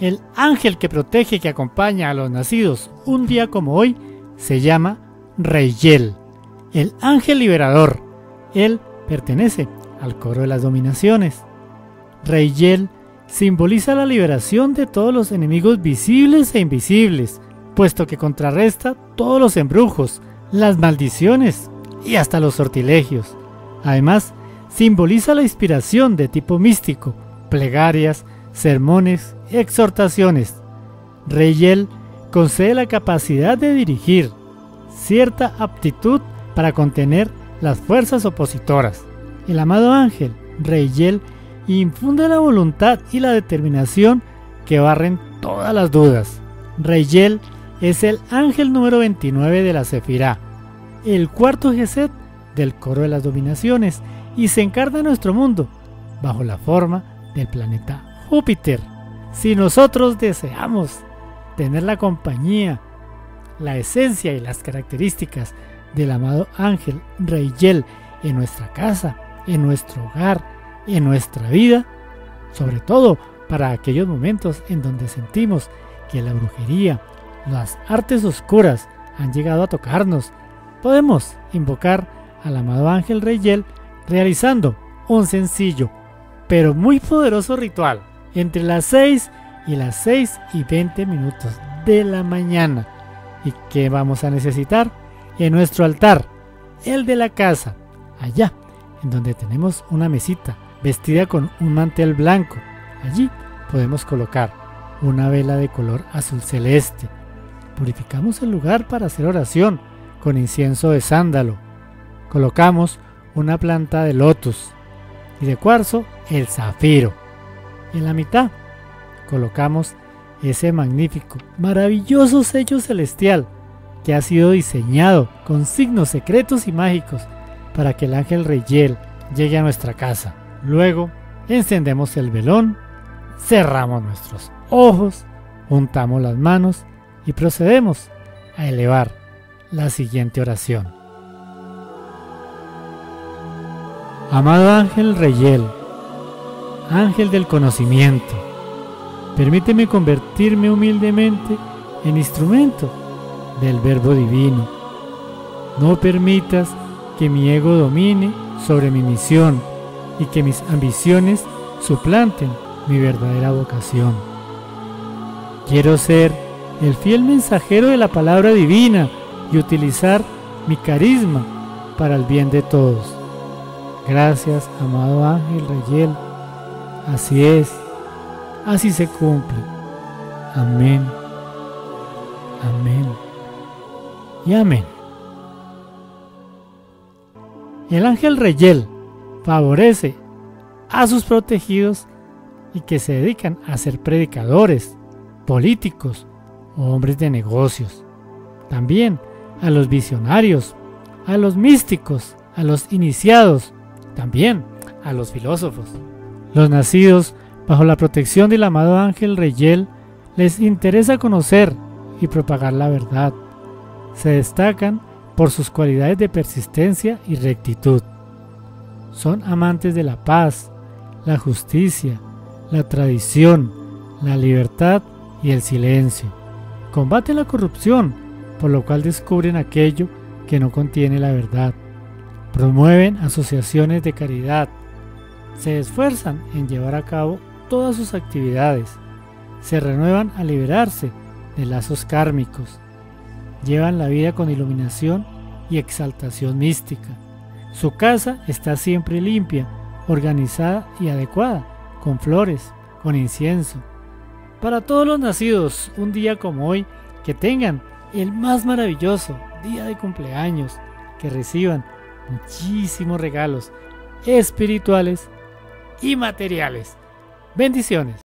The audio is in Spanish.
El ángel que protege y que acompaña a los nacidos un día como hoy se llama Reyel, el ángel liberador. Él pertenece al coro de las dominaciones. Reyel simboliza la liberación de todos los enemigos visibles e invisibles, puesto que contrarresta todos los embrujos, las maldiciones y hasta los sortilegios. Además, simboliza la inspiración de tipo místico, plegarias, sermones exhortaciones. Reyel concede la capacidad de dirigir, cierta aptitud para contener las fuerzas opositoras. El amado ángel, Reyel, infunde la voluntad y la determinación que barren todas las dudas. Reyel es el ángel número 29 de la Sefirá, el cuarto Geset del coro de las dominaciones y se encarna en nuestro mundo bajo la forma del planeta Júpiter. Si nosotros deseamos tener la compañía, la esencia y las características del amado ángel Reyel en nuestra casa, en nuestro hogar, en nuestra vida, sobre todo para aquellos momentos en donde sentimos que la brujería, las artes oscuras han llegado a tocarnos, podemos invocar al amado ángel Reyel realizando un sencillo pero muy poderoso ritual entre las 6 y las 6 y 20 minutos de la mañana. ¿Y qué vamos a necesitar? En nuestro altar, el de la casa, allá, en donde tenemos una mesita vestida con un mantel blanco. Allí podemos colocar una vela de color azul celeste. Purificamos el lugar para hacer oración con incienso de sándalo. Colocamos una planta de lotus y de cuarzo el zafiro. En la mitad colocamos ese magnífico, maravilloso sello celestial que ha sido diseñado con signos secretos y mágicos para que el ángel Reyel llegue a nuestra casa. Luego encendemos el velón, cerramos nuestros ojos, juntamos las manos y procedemos a elevar la siguiente oración. Amado ángel Reyel, ángel del conocimiento, permíteme convertirme humildemente en instrumento del verbo divino. No permitas que mi ego domine sobre mi misión y que mis ambiciones suplanten mi verdadera vocación. Quiero ser el fiel mensajero de la palabra divina y utilizar mi carisma para el bien de todos. Gracias, amado ángel Rayel. Así es, así se cumple. Amén, amén y amén. El ángel Reyel favorece a sus protegidos y que se dedican a ser predicadores, políticos o hombres de negocios. También a los visionarios, a los místicos, a los iniciados, también a los filósofos. Los nacidos bajo la protección del amado ángel Reyel les interesa conocer y propagar la verdad. Se destacan por sus cualidades de persistencia y rectitud. Son amantes de la paz, la justicia, la tradición, la libertad y el silencio. Combaten la corrupción, por lo cual descubren aquello que no contiene la verdad. Promueven asociaciones de caridad. Se esfuerzan en llevar a cabo todas sus actividades. Se renuevan a liberarse de lazos kármicos. Llevan la vida con iluminación y exaltación mística. Su casa está siempre limpia, organizada y adecuada, con flores, con incienso. Para todos los nacidos, un día como hoy, que tengan el más maravilloso día de cumpleaños, que reciban muchísimos regalos espirituales y materiales. Bendiciones.